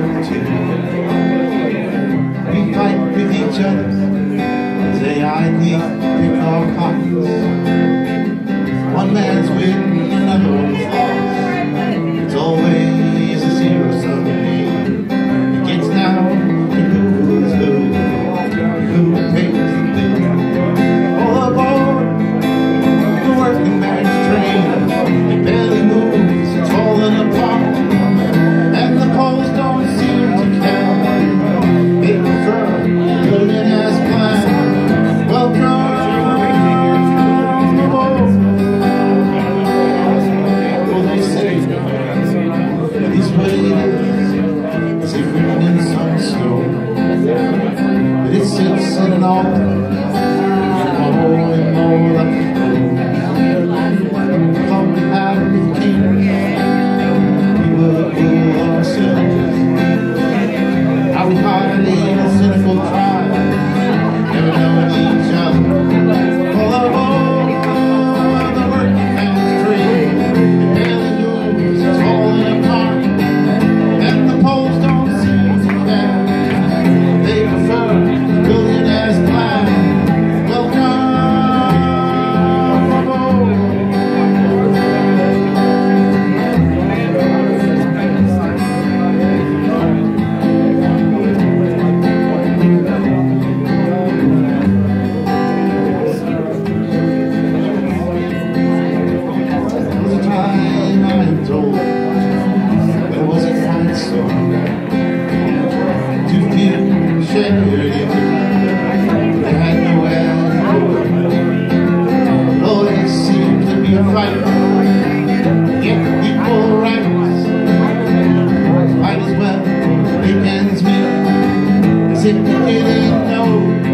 We fight with each other, They I need in our pockets. One man's win. final. Sitting in a note